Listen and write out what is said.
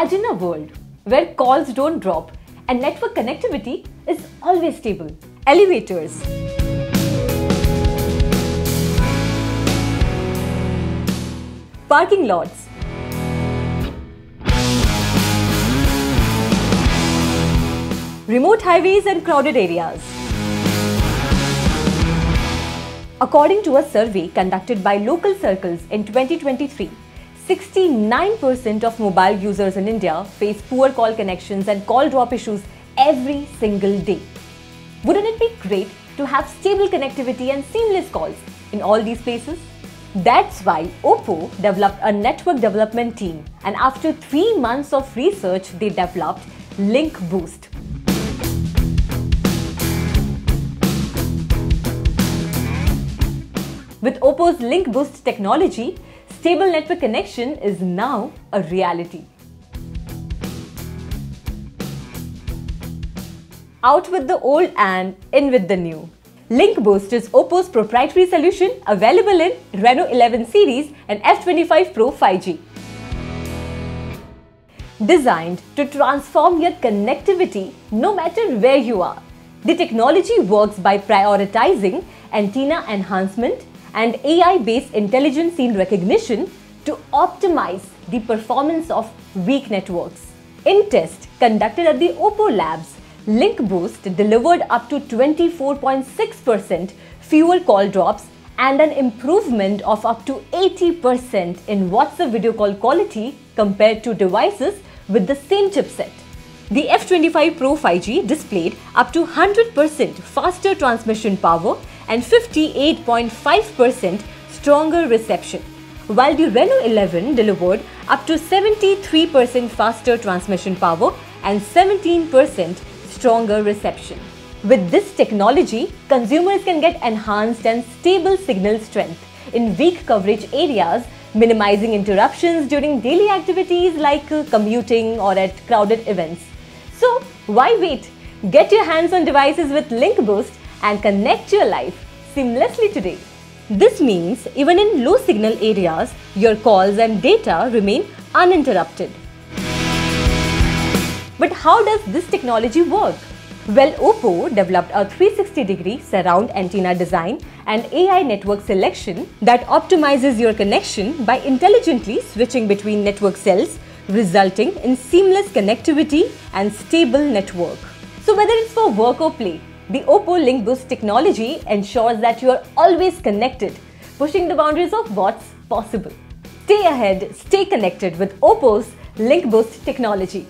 Imagine a world where calls don't drop and network connectivity is always stable. Elevators. Parking lots. Remote highways and crowded areas. According to a survey conducted by Local Circles in 2023, 69% of mobile users in India face poor call connections and call drop issues every single day. Wouldn't it be great to have stable connectivity and seamless calls in all these places? That's why Oppo developed a network development team and after 3 months of research they developed Link Boost. With Oppo's Link Boost technology, stable network connection is now a reality. Out with the old and in with the new. Link Boost is Oppo's proprietary solution available in Reno 11 series and F25 Pro 5G. Designed to transform your connectivity no matter where you are. The technology works by prioritizing antenna enhancement and AI-based intelligent scene recognition to optimize the performance of weak networks. In test conducted at the Oppo labs, Link Boost delivered up to 24.6% fewer call drops and an improvement of up to 80% in WhatsApp video call quality compared to devices with the same chipset. The F25 Pro 5G displayed up to 100% faster transmission power and 58.5% stronger reception, while the Reno 11 delivered up to 73% faster transmission power and 17% stronger reception. With this technology, consumers can get enhanced and stable signal strength in weak coverage areas, minimizing interruptions during daily activities like uh, commuting or at crowded events. So, why wait? Get your hands on devices with Link Boost and connect your life seamlessly today. This means even in low signal areas, your calls and data remain uninterrupted. But how does this technology work? Well, Oppo developed a 360 degree surround antenna design and AI network selection that optimizes your connection by intelligently switching between network cells, resulting in seamless connectivity and stable network. So whether it's for work or play, the Oppo Link Boost technology ensures that you are always connected, pushing the boundaries of what's possible. Stay ahead, stay connected with Oppo's Link Boost technology.